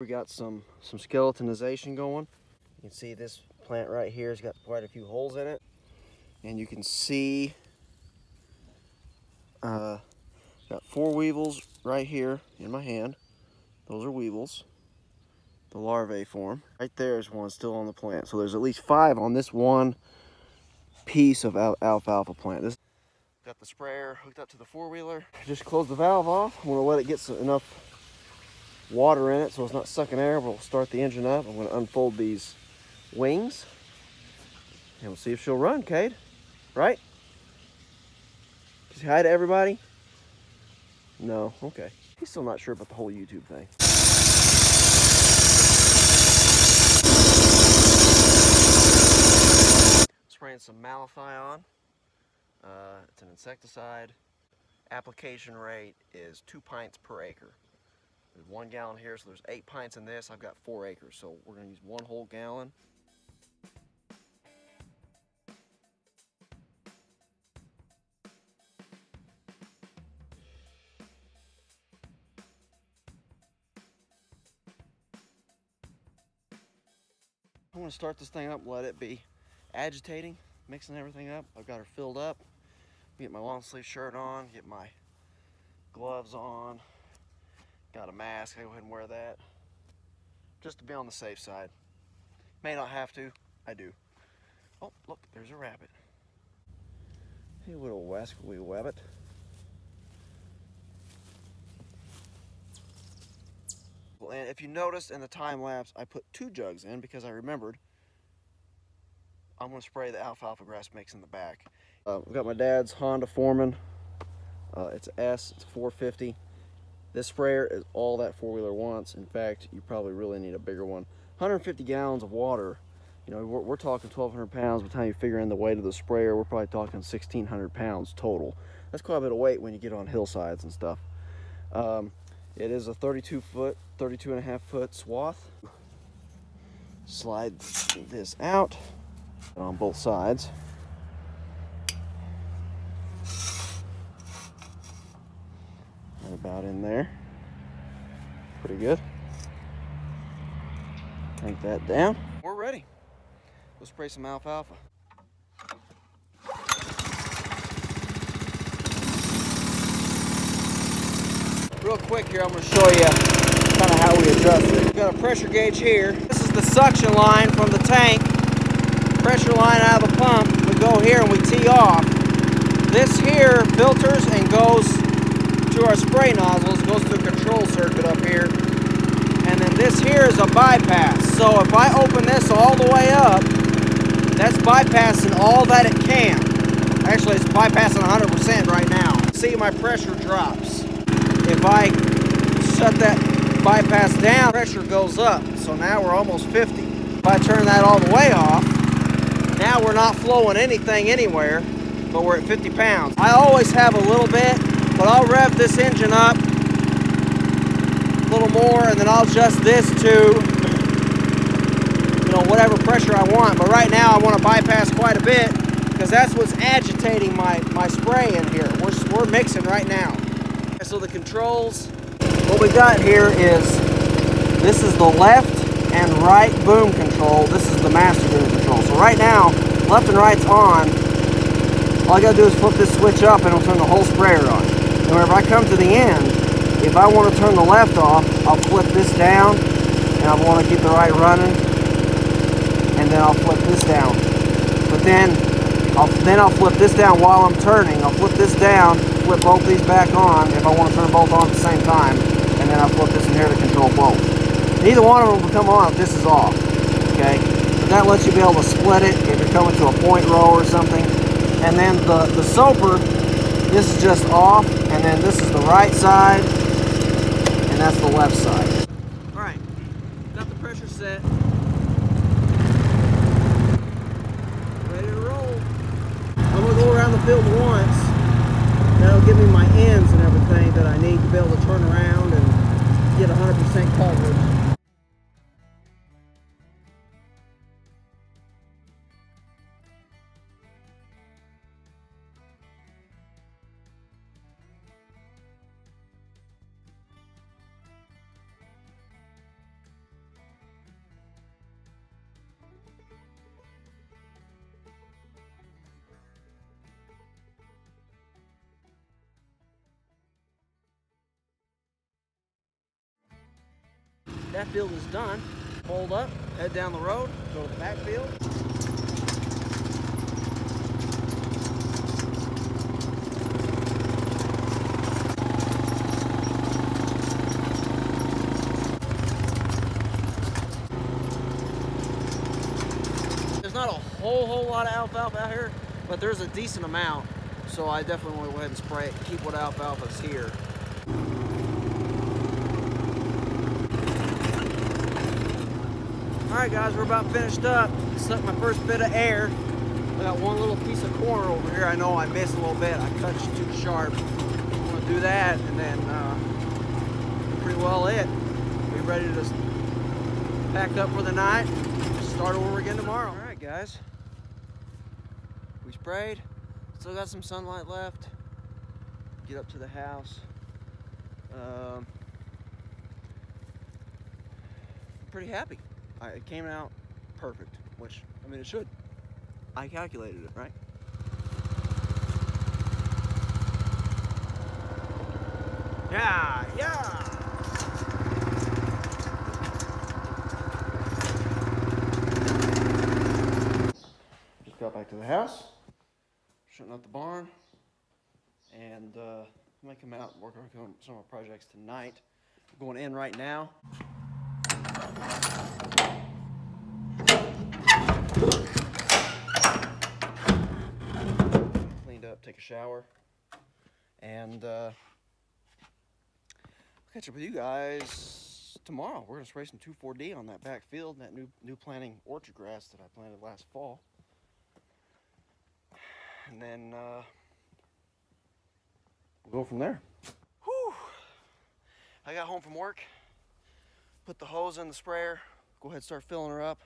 We got some, some skeletonization going. You can see this plant right here has got quite a few holes in it. And you can see uh, got four weevils right here in my hand. Those are weevils. The larvae form. Right there is one still on the plant. So there's at least five on this one piece of al alfalfa plant. This got the sprayer hooked up to the four-wheeler. Just close the valve off. I'm gonna let it get some, enough water in it so it's not sucking air. We'll start the engine up. I'm gonna unfold these wings and we'll see if she'll run, Cade. Right? Say hi to everybody? No, okay. He's still not sure about the whole YouTube thing. Spraying some malathion. Uh, it's an insecticide. Application rate is two pints per acre. There's one gallon here, so there's eight pints in this. I've got four acres, so we're gonna use one whole gallon. I'm gonna start this thing up, let it be agitating, mixing everything up. I've got her filled up. Get my long sleeve shirt on, get my gloves on. Got a mask, I go ahead and wear that. Just to be on the safe side. May not have to, I do. Oh, look, there's a rabbit. Hey, little wascally wabbit. And if you noticed in the time lapse, I put two jugs in because I remembered I'm gonna spray the alfalfa grass mix in the back. Uh, I've got my dad's Honda Foreman. Uh, it's S, it's 450. This sprayer is all that four-wheeler wants. In fact, you probably really need a bigger one. 150 gallons of water. You know, we're, we're talking 1,200 pounds. By the time you figure in the weight of the sprayer, we're probably talking 1,600 pounds total. That's quite a bit of weight when you get on hillsides and stuff. Um, it is a 32 foot, 32 and a half foot swath. Slide this out on both sides. Right about in there. Pretty good. Crank that down. We're ready. We'll spray some alfalfa. Real quick here, I'm going to show you kind of how we adjust it. We've got a pressure gauge here. This is the suction line from the tank. Pressure line out of the pump. We go here and we tee off. This here filters and goes to our spray nozzles, goes to the control circuit up here. And then this here is a bypass. So if I open this all the way up, that's bypassing all that it can. Actually, it's bypassing 100% right now. See, my pressure drops. If I shut that bypass down, pressure goes up. So now we're almost 50. If I turn that all the way off, now we're not flowing anything anywhere, but we're at 50 pounds. I always have a little bit, but I'll rev this engine up a little more and then I'll adjust this to, you know, whatever pressure I want. But right now I want to bypass quite a bit because that's what's agitating my, my spray in here. We're, we're mixing right now. So the controls, what we got here is, this is the left and right boom control. This is the master boom control. So right now, left and right's on. All I gotta do is flip this switch up and it'll turn the whole sprayer on. Whenever I come to the end, if I want to turn the left off, I'll flip this down and I want to keep the right running. And then I'll flip this down. But then I'll, then I'll flip this down while I'm turning. I'll flip this down, flip both these back on if I want to turn both on at the same time. And then I'll flip this in here to control both. Neither one of them will come on if this is off. Okay? But that lets you be able to split it if you're coming to a point row or something. And then the, the soaper, this is just off. And then this is the right side. And that's the left side. All right. Got the pressure set. Ready to roll. I'm to go around the field once. That'll give me my ends and everything that I need to be able to turn around and get 100% coverage. That field is done, hold up, head down the road, go to the back field. There's not a whole, whole lot of alfalfa out here, but there's a decent amount. So I definitely want to go ahead and spray it, keep what alfalfa's here. All right, guys, we're about finished up. Sucked my first bit of air. I got one little piece of corn over here. I know I missed a little bit. I cut it too sharp. I'm gonna do that, and then uh, pretty well it. Be ready to pack up for the night. Start over again tomorrow. All right, guys. We sprayed. Still got some sunlight left. Get up to the house. Um, pretty happy. I, it came out perfect, which, I mean, it should. I calculated it, right? Yeah, yeah! Just got back to the house, shutting up the barn, and uh, I might come out and work on some of our projects tonight. going in right now. Cleaned up, take a shower, and uh, I'll catch up with you guys tomorrow. We're gonna spray some 2,4-D on that back field, that new new planting orchard grass that I planted last fall, and then uh, we'll go from there. Whew. I got home from work, put the hose in the sprayer, go ahead and start filling her up.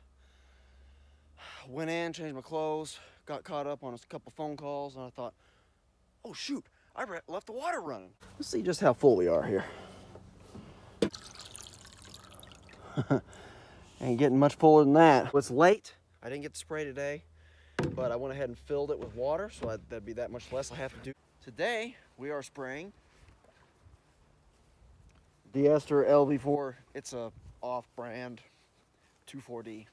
Went in, changed my clothes, got caught up on a couple phone calls, and I thought, oh shoot, I left the water running. Let's see just how full we are here. Ain't getting much fuller than that. It's late. I didn't get to spray today, but I went ahead and filled it with water, so I, that'd be that much less I have to do. Today, we are spraying Diester LV4. It's a off-brand 2,4-D.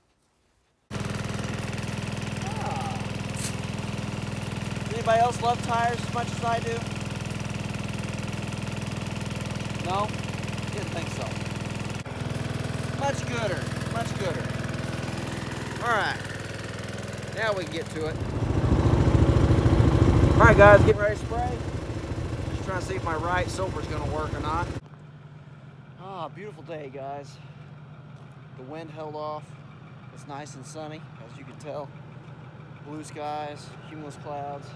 Ah. Does anybody else love tires as much as I do? No? Didn't think so. Much gooder, much gooder. All right, now we can get to it. All right, guys, getting ready to spray. Just trying to see if my right soaper's gonna work or not. Ah, beautiful day, guys. The wind held off. It's nice and sunny, as you can tell. Blue skies, cumulus clouds.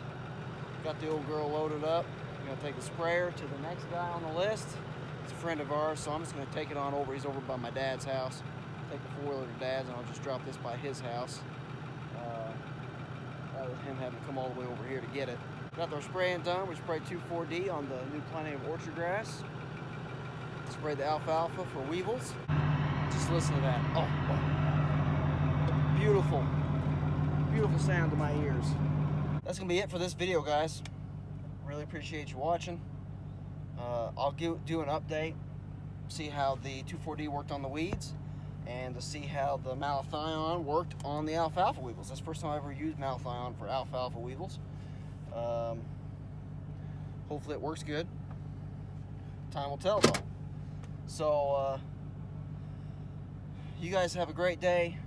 Got the old girl loaded up. I'm gonna take the sprayer to the next guy on the list. It's a friend of ours, so I'm just gonna take it on over. He's over by my dad's house. Take the four-wheeler to dad's, and I'll just drop this by his house. Uh, rather than him having to come all the way over here to get it. Got our spraying done. We sprayed 2,4-D on the new planting of orchard grass. Sprayed the alfalfa for weevils. Just listen to that. Oh, oh. beautiful, beautiful sound to my ears. That's gonna be it for this video, guys. Really appreciate you watching. Uh, I'll do, do an update, see how the 2,4-D worked on the weeds, and to see how the malathion worked on the alfalfa weevils. That's the first time I ever used malathion for alfalfa weevils. Um, hopefully it works good. Time will tell though. So, uh, you guys have a great day.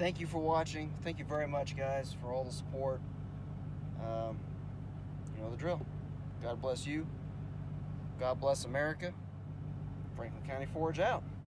Thank you for watching. Thank you very much, guys, for all the support. Um, you know the drill. God bless you. God bless America. Franklin County Forage out.